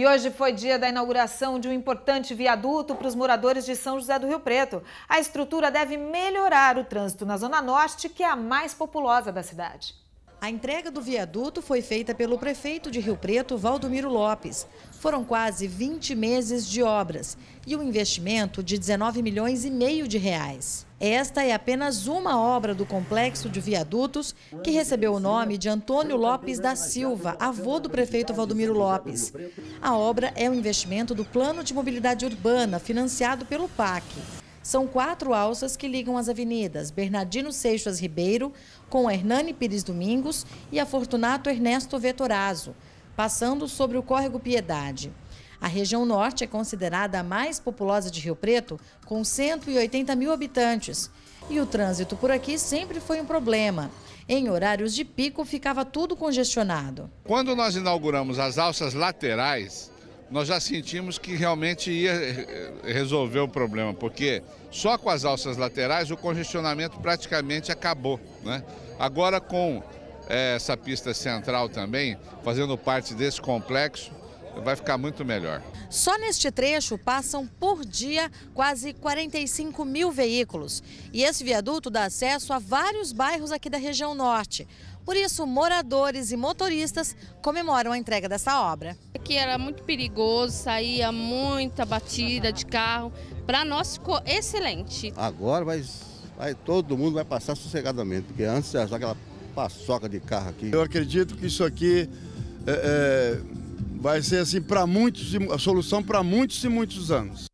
E hoje foi dia da inauguração de um importante viaduto para os moradores de São José do Rio Preto. A estrutura deve melhorar o trânsito na Zona Norte, que é a mais populosa da cidade. A entrega do viaduto foi feita pelo prefeito de Rio Preto, Valdomiro Lopes. Foram quase 20 meses de obras e um investimento de 19 milhões e meio de reais. Esta é apenas uma obra do complexo de viadutos que recebeu o nome de Antônio Lopes da Silva, avô do prefeito Valdomiro Lopes. A obra é um investimento do Plano de Mobilidade Urbana, financiado pelo PAC. São quatro alças que ligam as avenidas Bernardino Seixas Ribeiro, com Hernani Pires Domingos e a Fortunato Ernesto Vetorazo, passando sobre o córrego Piedade. A região norte é considerada a mais populosa de Rio Preto, com 180 mil habitantes. E o trânsito por aqui sempre foi um problema. Em horários de pico ficava tudo congestionado. Quando nós inauguramos as alças laterais, nós já sentimos que realmente ia eh, resolver o problema, porque só com as alças laterais o congestionamento praticamente acabou. Né? Agora com é, essa pista central também, fazendo parte desse complexo, vai ficar muito melhor. Só neste trecho passam por dia quase 45 mil veículos. E esse viaduto dá acesso a vários bairros aqui da região norte. Por isso, moradores e motoristas comemoram a entrega dessa obra. Aqui era muito perigoso, saía muita batida de carro. Para nós ficou excelente. Agora vai, vai, todo mundo vai passar sossegadamente, porque antes era só aquela paçoca de carro aqui. Eu acredito que isso aqui é, é, vai ser assim para muitos, a solução para muitos e muitos anos.